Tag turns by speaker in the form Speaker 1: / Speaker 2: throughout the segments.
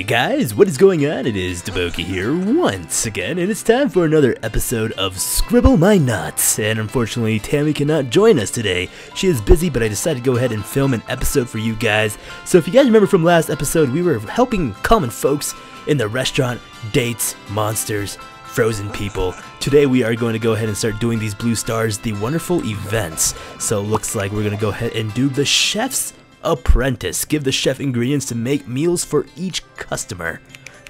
Speaker 1: Hey guys, what is going on? It is Daboki here once again, and it's time for another episode of Scribble My Nuts. And unfortunately, Tammy cannot join us today. She is busy, but I decided to go ahead and film an episode for you guys. So if you guys remember from last episode, we were helping common folks in the restaurant, dates, monsters, frozen people. Today we are going to go ahead and start doing these blue stars, the wonderful events. So it looks like we're going to go ahead and do the chef's apprentice. Give the chef ingredients to make meals for each customer.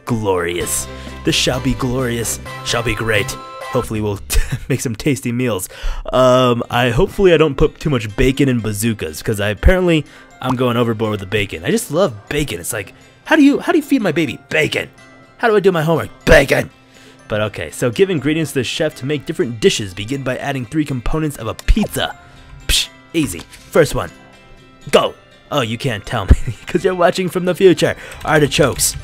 Speaker 1: Glorious. This shall be glorious, shall be great. Hopefully we'll make some tasty meals. Um, I hopefully I don't put too much bacon in bazookas because I apparently I'm going overboard with the bacon. I just love bacon. It's like, how do you how do you feed my baby? Bacon. How do I do my homework? Bacon. But okay, so give ingredients to the chef to make different dishes. Begin by adding three components of a pizza. Psh, easy. First one. Go. Oh, you can't tell me because you're watching from the future. Artichokes.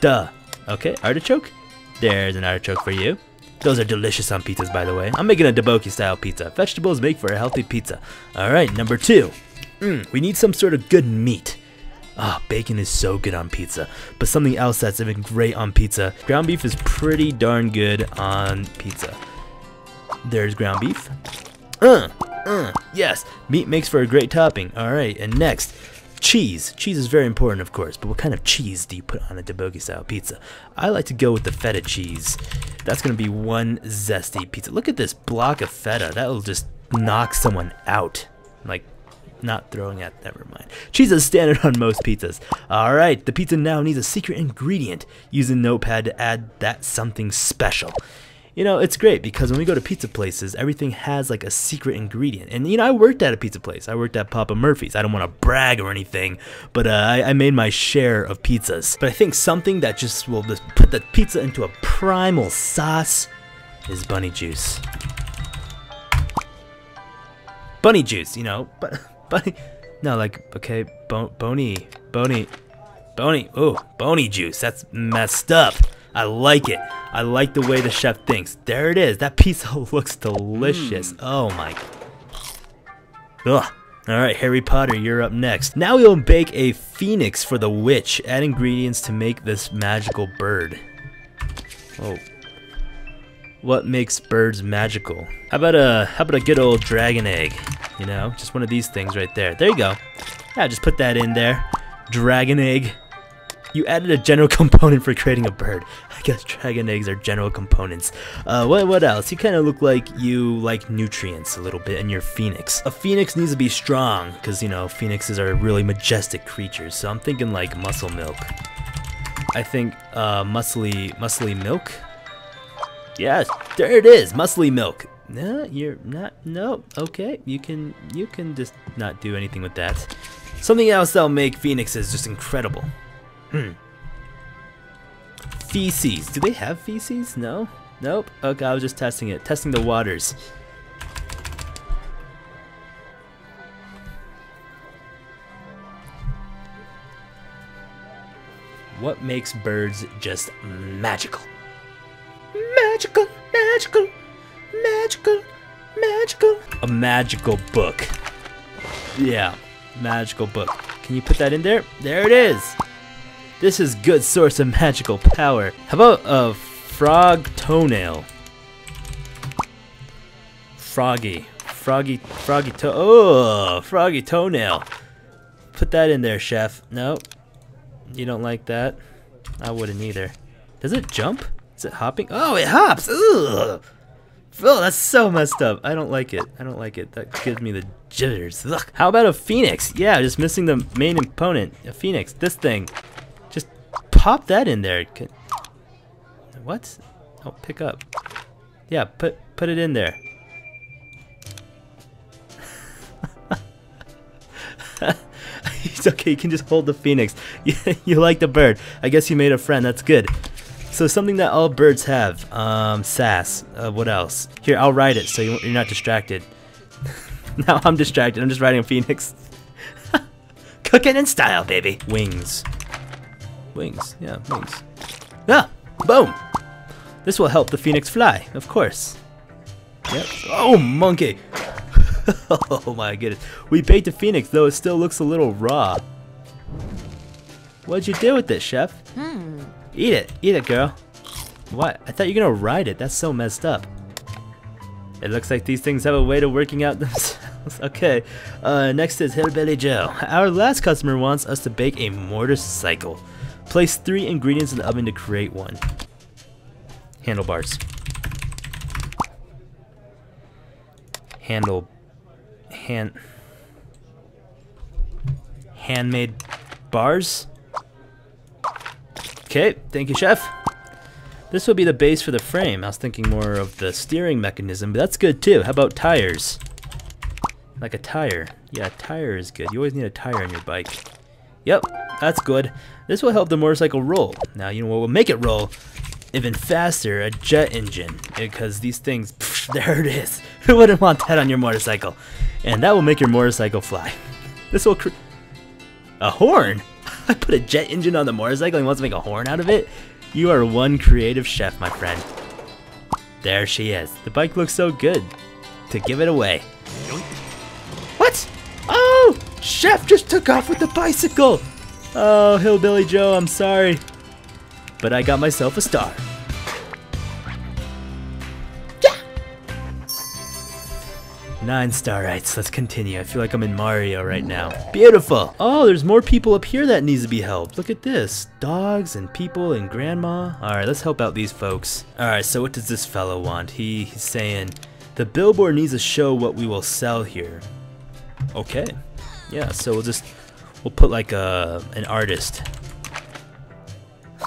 Speaker 1: Duh. Okay, artichoke. There's an artichoke for you. Those are delicious on pizzas, by the way. I'm making a Daboki style pizza. Vegetables make for a healthy pizza. Alright, number two. Mm, we need some sort of good meat. Ah, oh, bacon is so good on pizza. But something else that's even great on pizza. Ground beef is pretty darn good on pizza. There's ground beef. Uh, uh, yes, meat makes for a great topping. Alright, and next, cheese. Cheese is very important, of course, but what kind of cheese do you put on a Daboki style pizza? I like to go with the feta cheese. That's to be one zesty pizza. Look at this block of feta. That will just knock someone out. Like, not throwing at, never mind. Cheese is standard on most pizzas. Alright, the pizza now needs a secret ingredient. Use a notepad to add that something special you know, it's great because when we go to pizza places, everything has like a secret ingredient. And you know, I worked at a pizza place. I worked at Papa Murphy's. I don't want to brag or anything, but uh, I, I, made my share of pizzas. But I think something that just will just put the pizza into a primal sauce is bunny juice. Bunny juice, you know, but bunny. No, like okay, bo bony, bony, bony. Oh, bony juice. That's messed up. I like it. I like the way the chef thinks. There it is. That pizza looks delicious. Mm. Oh my. Ugh. Alright, Harry Potter, you're up next. Now we'll bake a phoenix for the witch. Add ingredients to make this magical bird. Oh. What makes birds magical? How about a how about a good old dragon egg? You know, just one of these things right there. There you go. Yeah, just put that in there. Dragon egg. You added a general component for creating a bird. I guess dragon eggs are general components. Uh, what, what else? You kind of look like you like nutrients a little bit in your phoenix. A phoenix needs to be strong, because, you know, phoenixes are really majestic creatures, so I'm thinking like muscle milk. I think uh, muscly, muscly milk? Yes, there it is, muscly milk. No, you're not, no, okay, you can, you can just not do anything with that. Something else that'll make phoenixes just incredible. Hmm. Feces. Do they have feces? No? Nope. Okay, I was just testing it. Testing the waters. What makes birds just magical? Magical, magical, magical, magical. A magical book. Yeah, magical book. Can you put that in there? There it is. This is good source of magical power. How about a frog toenail? Froggy. Froggy, froggy toe. Oh, froggy toenail. Put that in there, chef. No, you don't like that. I wouldn't either. Does it jump? Is it hopping? Oh, it hops. Ugh. Oh, that's so messed up. I don't like it. I don't like it. That gives me the jitters. Ugh. How about a phoenix? Yeah, just missing the main component. A phoenix. This thing pop that in there. What? Oh, pick up. Yeah, put put it in there. it's okay, you can just hold the phoenix. You, you like the bird. I guess you made a friend, that's good. So something that all birds have. Um, sass. Uh, what else? Here, I'll write it so you're not distracted. now I'm distracted, I'm just writing a phoenix. Cooking in style, baby. Wings. Wings, yeah, wings. Ah! Boom! This will help the phoenix fly, of course. Yep. Oh, monkey! oh my goodness. We baked the phoenix, though it still looks a little raw. What'd you do with this, chef?
Speaker 2: Hmm.
Speaker 1: Eat it. Eat it, girl. What? I thought you were gonna ride it. That's so messed up. It looks like these things have a way to working out themselves. okay. Uh, next is Hillbilly Joe. Our last customer wants us to bake a motorcycle. Place three ingredients in the oven to create one. Handlebars. Handle. Hand. Handmade bars. Okay, thank you, chef. This will be the base for the frame. I was thinking more of the steering mechanism, but that's good too. How about tires? Like a tire. Yeah, a tire is good. You always need a tire on your bike. Yep, that's good. This will help the motorcycle roll. Now, you know what will make it roll even faster? A jet engine. Because these things, pff, there it is. Who wouldn't want that on your motorcycle? And that will make your motorcycle fly. This will A horn? I put a jet engine on the motorcycle and wants to make a horn out of it? You are one creative chef, my friend. There she is. The bike looks so good. To give it away. What? Chef just took off with the bicycle! Oh, Hillbilly Joe, I'm sorry. But I got myself a star. Yeah! Nine starites. Let's continue. I feel like I'm in Mario right now. Beautiful. Oh, there's more people up here that needs to be helped. Look at this. Dogs and people and grandma. All right, let's help out these folks. All right, so what does this fellow want? He, he's saying, the billboard needs to show what we will sell here. Okay. Yeah, so we'll just, we'll put like a, an artist.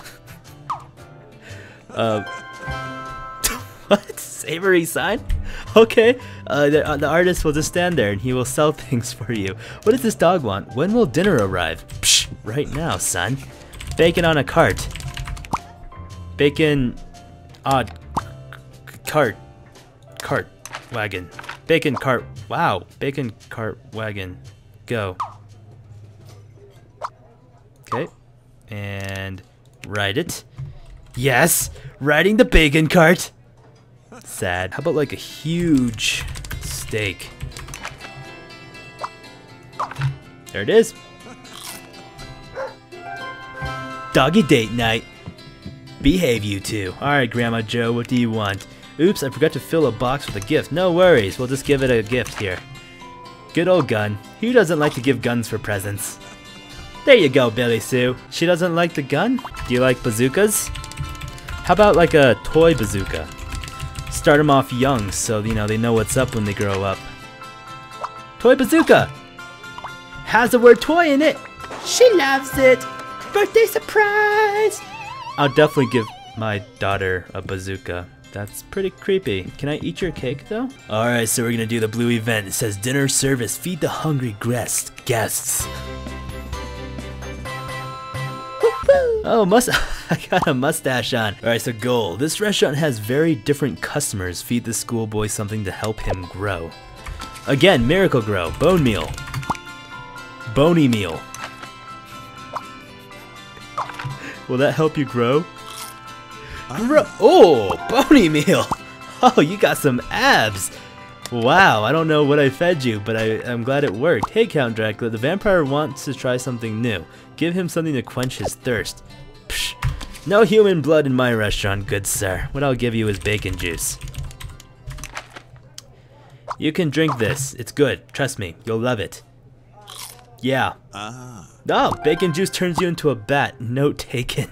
Speaker 1: uh, what? Savory sign? Okay, uh, the, uh, the artist will just stand there and he will sell things for you. What does this dog want? When will dinner arrive? Psh, right now, son. Bacon on a cart. Bacon... Odd... Cart. Cart. Wagon. Bacon cart... Wow. Bacon cart wagon. Go. Okay. And... Ride it. Yes! Riding the bacon cart! Sad. How about like a huge steak? There it is. Doggy date night. Behave, you two. Alright, Grandma Joe, what do you want? Oops, I forgot to fill a box with a gift. No worries, we'll just give it a gift here. Good old gun. Who doesn't like to give guns for presents? There you go, Billy Sue. She doesn't like the gun? Do you like bazookas? How about like a toy bazooka? Start them off young so, you know, they know what's up when they grow up. Toy bazooka! Has the word toy in it! She loves it! Birthday surprise! I'll definitely give my daughter a bazooka. That's pretty creepy. Can I eat your cake though? Alright, so we're gonna do the blue event. It says dinner service, feed the hungry guests. Guests. Oh, must I got a mustache on. Alright, so goal. This restaurant has very different customers. Feed the schoolboy something to help him grow. Again, miracle grow, bone meal. Bony meal. Will that help you grow? Gro oh, bony meal. Oh, you got some abs. Wow, I don't know what I fed you, but I, am glad it worked. Hey, Count Dracula, the vampire wants to try something new. Give him something to quench his thirst. Psh, no human blood in my restaurant, good sir. What I'll give you is bacon juice. You can drink this. It's good. Trust me. You'll love it. Yeah. Ah. Oh, bacon juice turns you into a bat. Note taken.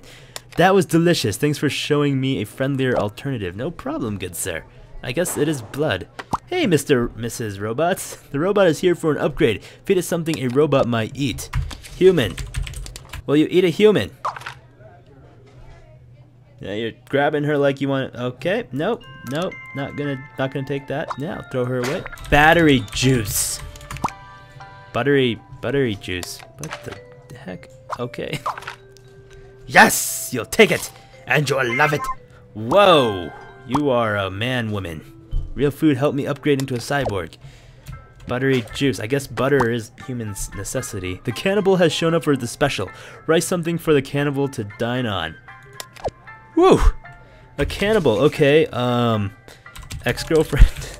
Speaker 1: That was delicious. Thanks for showing me a friendlier alternative. No problem, good sir. I guess it is blood. Hey, Mr. Mrs. Robots. The robot is here for an upgrade. Feed it something a robot might eat. Human. Will you eat a human? Yeah, you're grabbing her like you want. Okay, nope, nope, not gonna, not gonna take that. Now throw her away. Battery juice. Buttery, buttery juice. What the heck? Okay. Yes, you'll take it, and you'll love it. Whoa, you are a man, woman. Real food helped me upgrade into a cyborg. Buttery juice. I guess butter is human's necessity. The cannibal has shown up for the special. Write something for the cannibal to dine on. Woo! A cannibal. Okay. Um, ex-girlfriend.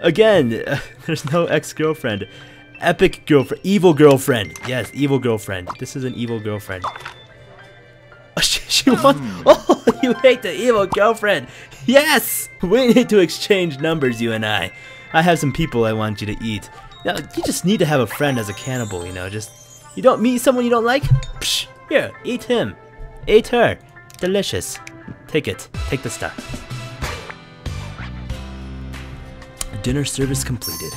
Speaker 1: Again, uh, there's no ex-girlfriend. Epic girlfriend. Evil girlfriend. Yes, evil girlfriend. This is an evil girlfriend. Oh, she, she wants. Oh, you hate the evil girlfriend. Yes! We need to exchange numbers, you and I. I have some people I want you to eat. Now, you just need to have a friend as a cannibal, you know, just... You don't meet someone you don't like? Psh, here, eat him. Eat her. Delicious. Take it. Take the stuff. Dinner service completed.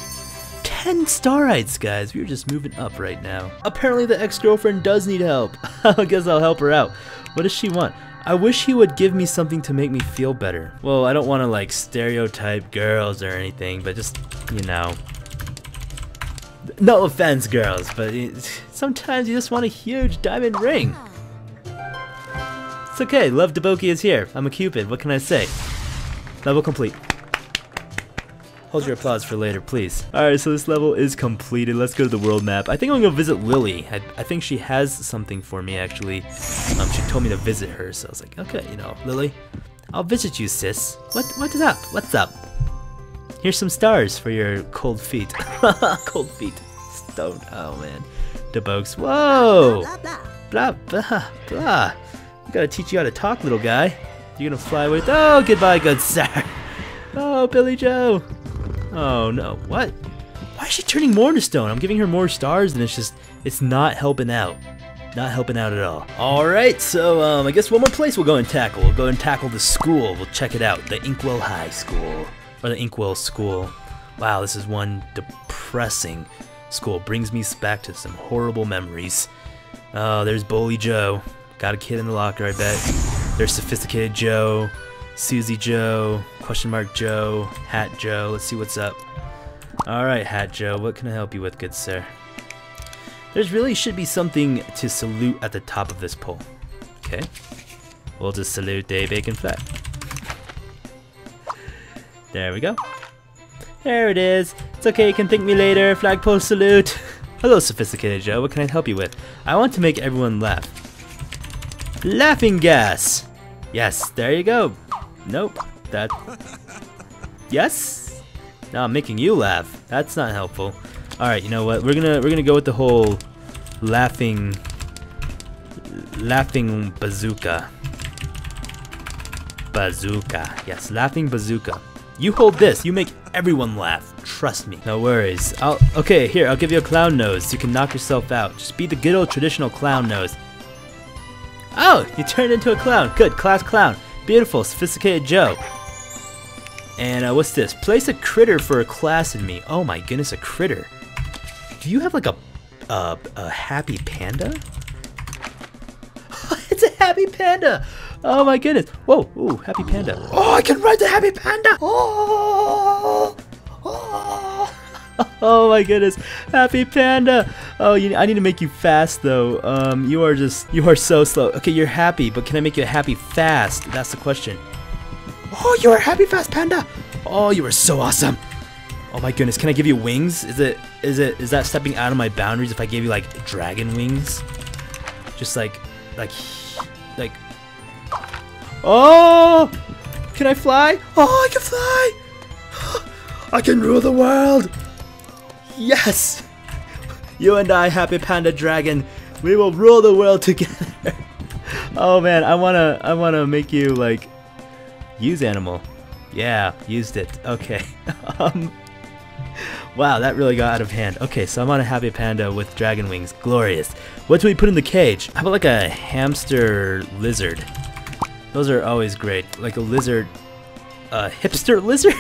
Speaker 1: 10 starites, guys. We're just moving up right now. Apparently the ex-girlfriend does need help. I guess I'll help her out. What does she want? I wish he would give me something to make me feel better. Well, I don't want to like stereotype girls or anything, but just, you know. No offense, girls, but sometimes you just want a huge diamond ring. It's okay, Love Daboki is here. I'm a cupid, what can I say? Level complete. Hold your applause for later, please. Alright, so this level is completed. Let's go to the world map. I think I'm gonna go visit Lily. I, I think she has something for me, actually. Um, she told me to visit her, so I was like, okay, you know, Lily, I'll visit you, sis. What, what's up? What's up? Here's some stars for your cold feet. cold feet. Stone. Oh, man. Debokes. Whoa! Blah, blah, blah. I gotta teach you how to talk, little guy. You're gonna fly with. Oh, goodbye, good sir. Oh, Billy Joe. Oh no, what? Why is she turning more into stone? I'm giving her more stars and it's just, it's not helping out. Not helping out at all. Alright, so um, I guess one more place we'll go and tackle. We'll go and tackle the school. We'll check it out. The Inkwell High School. Or the Inkwell School. Wow, this is one depressing school. Brings me back to some horrible memories. Oh, there's Bully Joe. Got a kid in the locker, I bet. There's Sophisticated Joe. Susie Joe, question mark Joe, Hat Joe. Let's see what's up. Alright, Hat Joe, what can I help you with, good sir? There's really should be something to salute at the top of this pole. Okay. We'll just salute Day Bacon Flat. There we go. There it is. It's okay, you can thank me later. Flagpole salute. Hello, Sophisticated Joe. What can I help you with? I want to make everyone laugh. Laughing gas. Yes, there you go. Nope. That. Yes. Now I'm making you laugh. That's not helpful. All right, you know what? We're gonna we're gonna go with the whole laughing, laughing bazooka. Bazooka. Yes, laughing bazooka. You hold this. You make everyone laugh. Trust me. No worries. I'll okay. Here, I'll give you a clown nose. You can knock yourself out. Just be the good old traditional clown nose. Oh, you turned into a clown. Good, class clown. Beautiful, sophisticated Joe. And uh, what's this? Place a critter for a class in me. Oh my goodness, a critter. Do you have like a a, a happy panda? it's a happy panda. Oh my goodness. Whoa, ooh, happy panda. Oh, I can ride the happy panda. Oh, oh. oh my goodness, happy panda. Oh, you, I need to make you fast though. Um, you are just, you are so slow. Okay, you're happy, but can I make you happy fast? That's the question. Oh, you are happy fast panda. Oh, you are so awesome. Oh my goodness, can I give you wings? Is it, is it, is that stepping out of my boundaries if I gave you like dragon wings? Just like, like, like, oh, can I fly? Oh, I can fly. I can rule the world. Yes! You and I, Happy Panda Dragon, we will rule the world together. oh man, I wanna, I wanna make you like, use animal. Yeah, used it. Okay. um, wow, that really got out of hand. Okay, so I'm on a Happy Panda with dragon wings. Glorious. What do we put in the cage? How about like a hamster lizard? Those are always great. Like a lizard, a hipster lizard?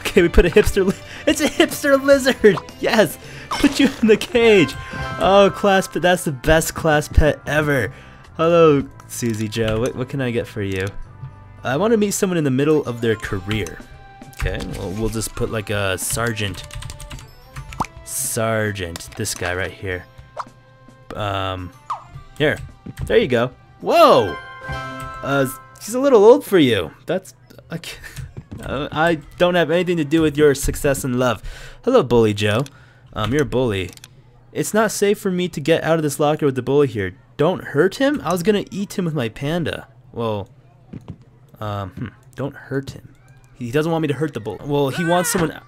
Speaker 1: okay, we put a hipster it's a hipster lizard! Yes! Put you in the cage! Oh, class pet, that's the best class pet ever! Hello, Susie Joe, what, what can I get for you? I want to meet someone in the middle of their career. Okay, well, we'll just put like a sergeant. Sergeant, this guy right here. Um, here, there you go. Whoa! Uh, she's a little old for you. That's, okay. Uh, I don't have anything to do with your success and love. Hello, Bully Joe. Um, you're a bully. It's not safe for me to get out of this locker with the bully here. Don't hurt him? I was gonna eat him with my panda. Well, um, hmm, don't hurt him. He doesn't want me to hurt the bull. Well, he wants someone...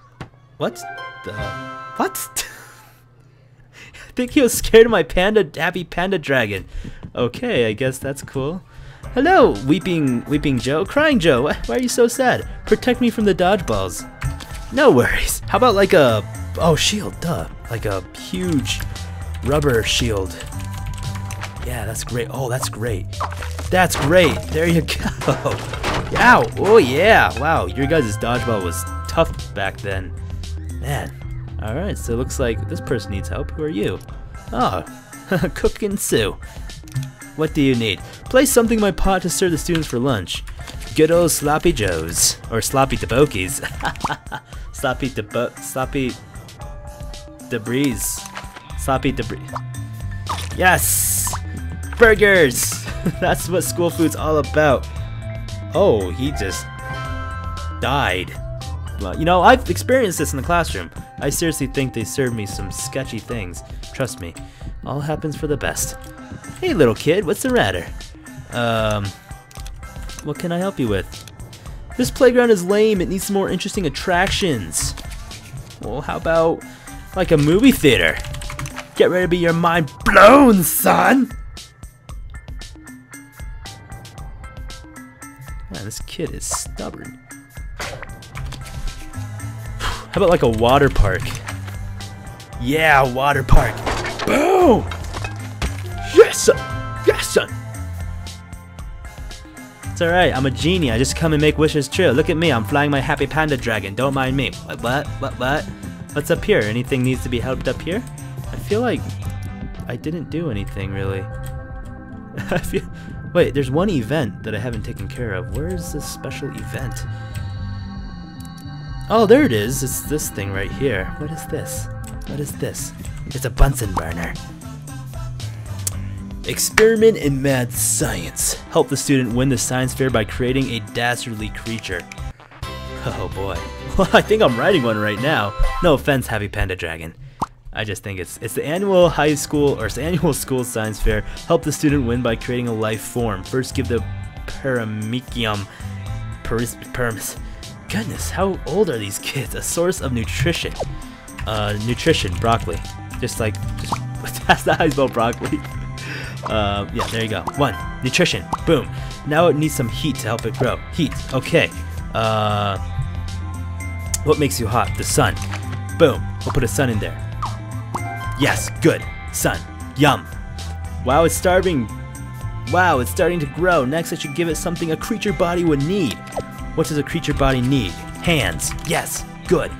Speaker 1: What? The... What? I think he was scared of my panda, happy panda dragon. Okay, I guess that's cool. Hello, weeping, weeping Joe, crying Joe. Why, why are you so sad? Protect me from the dodgeballs. No worries. How about like a, oh shield, duh, like a huge rubber shield. Yeah, that's great. Oh, that's great. That's great. There you go. Ow. Oh yeah. Wow, your guys' dodgeball was tough back then. Man. Alright, so it looks like this person needs help. Who are you? Oh, Cook and Sue. What do you need? Place something in my pot to serve the students for lunch. Good old sloppy joes. Or sloppy debokies. sloppy debo- sloppy debris. Sloppy debris. Yes! Burgers! That's what school food's all about. Oh, he just died. Well, you know, I've experienced this in the classroom. I seriously think they served me some sketchy things. Trust me, all happens for the best. Hey, little kid, what's the matter? Um, what can I help you with? This playground is lame. It needs some more interesting attractions. Well, how about like a movie theater? Get ready to be your mind blown, son! Kid is stubborn. How about like a water park? Yeah, water park. Boom! Yes, son! Yes, son! It's alright, I'm a genie. I just come and make wishes true. Look at me, I'm flying my happy panda dragon. Don't mind me. What, what, what, what? What's up here? Anything needs to be helped up here? I feel like I didn't do anything really. I feel... Wait, there's one event that I haven't taken care of. Where is this special event? Oh, there it is. It's this thing right here. What is this? What is this? It's a Bunsen burner. Experiment in mad science. Help the student win the science fair by creating a dastardly creature. Oh boy. Well, I think I'm writing one right now. No offense, Happy Panda Dragon. I just think it's it's the annual high school or it's the annual school science fair. Help the student win by creating a life form. First, give the paramecium paris, paramis, Goodness, how old are these kids? A source of nutrition. Uh, nutrition, broccoli. Just like, just, that's the how you spell broccoli. Uh, yeah, there you go. One, nutrition. Boom. Now it needs some heat to help it grow. Heat. Okay. Uh, what makes you hot? The sun. Boom. We'll put a sun in there. Yes, good. Son, Yum. Wow, it's starving. Wow, it's starting to grow. Next, I should give it something a creature body would need. What does a creature body need? Hands. Yes. Good.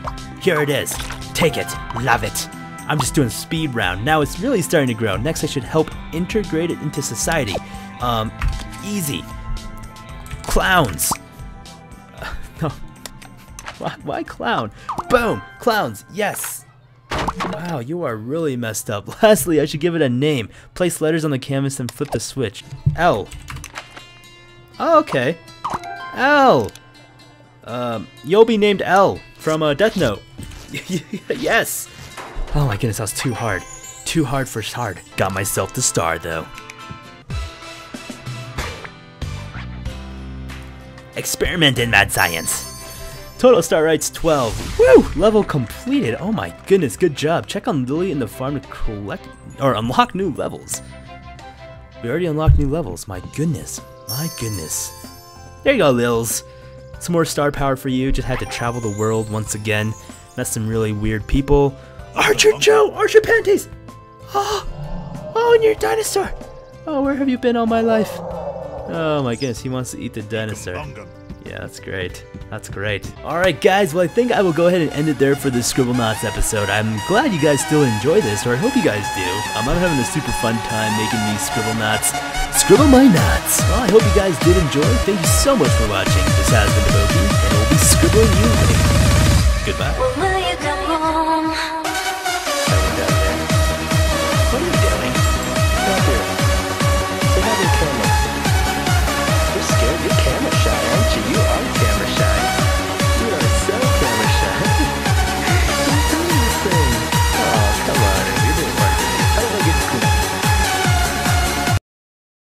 Speaker 1: Here it is. Take it. Love it. I'm just doing speed round. Now it's really starting to grow. Next I should help integrate it into society. Um, easy. Clowns. Uh, no. Why, why clown? Boom. Clowns. Yes. Wow, you are really messed up. Lastly, I should give it a name. Place letters on the canvas and flip the switch. L. Oh, okay. L. Um, you'll be named L from uh, Death Note. yes. Oh my goodness, that was too hard. Too hard for hard. Got myself the star though. Experiment in mad science. Total starites 12. Woo! Level completed. Oh my goodness, good job. Check on Lily in the farm to collect or unlock new levels. We already unlocked new levels. My goodness. My goodness. There you go, Lils. Some more star power for you. Just had to travel the world once again. Met some really weird people. Archer Joe! Archer Panties! Oh! Oh, and your dinosaur! Oh, where have you been all my life? Oh my goodness, he wants to eat the dinosaur. Yeah, that's great. That's great. Alright guys, well I think I will go ahead and end it there for this Scribblenauts episode. I'm glad you guys still enjoy this, or I hope you guys do. Um, I'm not having a super fun time making these Scribblenauts. Scribble my nuts! Well, I hope you guys did enjoy. Thank you so much for watching. This has been Daboki, and we'll be scribbling you. Goodbye.